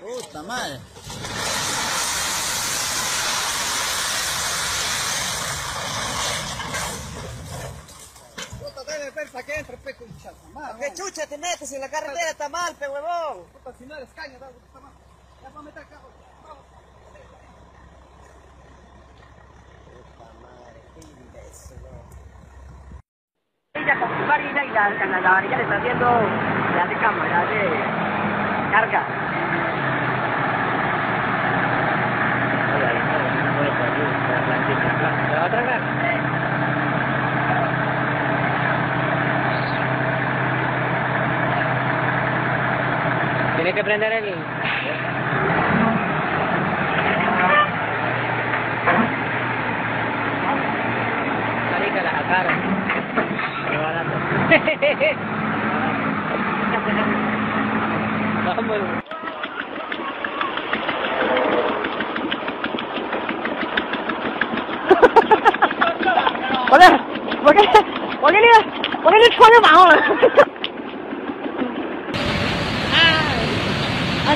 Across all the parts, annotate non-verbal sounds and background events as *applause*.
Puta madre. Puta, debe ver para que entre, pe, concha, su madre. ¿Qué chucha te metes en la carretera? Está mal, pe huevón. Puta, si no eres caña, da, puta madre. Ya para meter acá, vamos. Ella con su varilla y la, la, la varilla le está haciendo la de cámara de carga. ¿Se va a tragar? Que prender el... Marica, la sacaron. Qué barato. Vámonos. ¿Por qué? ¿Por qué? ¿Por qué le, por qué le echó de mano? Ah, *laughs*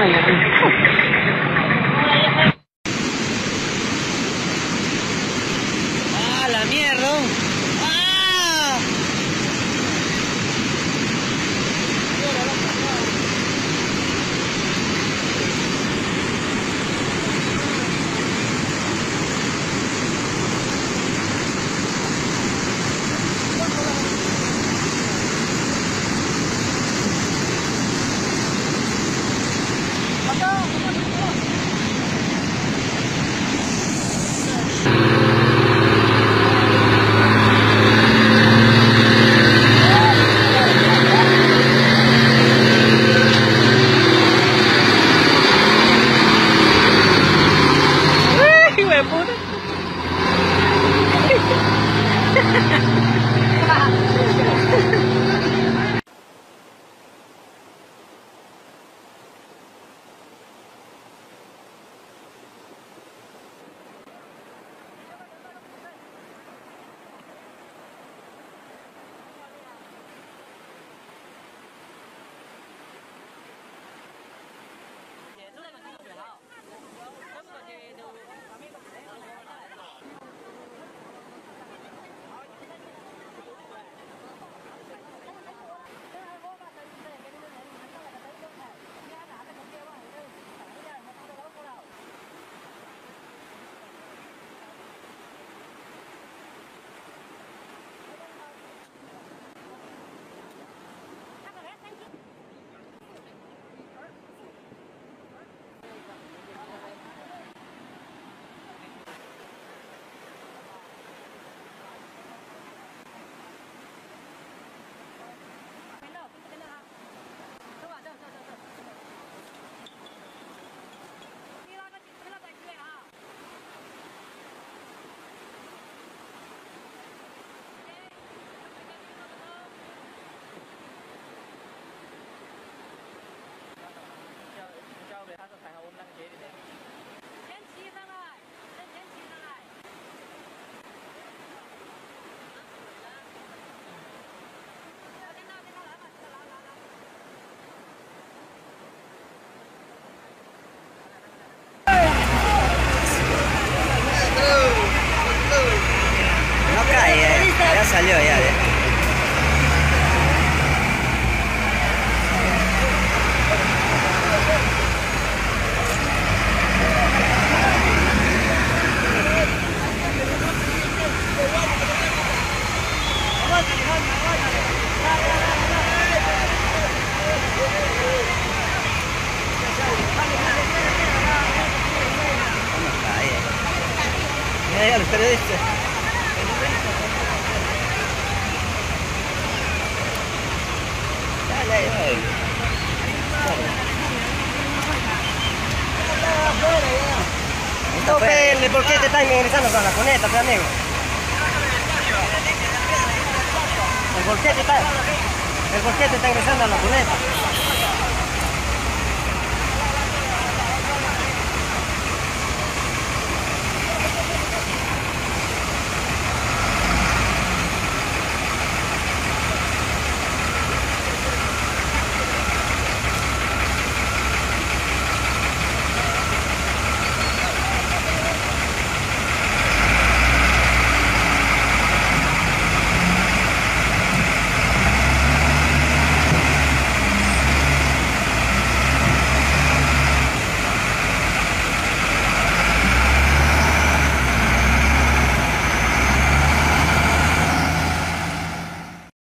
看一下这 Mira los. Dale. No, pero ¿por qué te están ingresando con la cuneta, pe, amigo? ¿El por qué te está, el por qué te está ingresando a la cuneta?